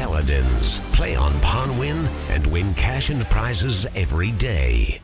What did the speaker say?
Paladins. Play on Pawnwin and win cash and prizes every day.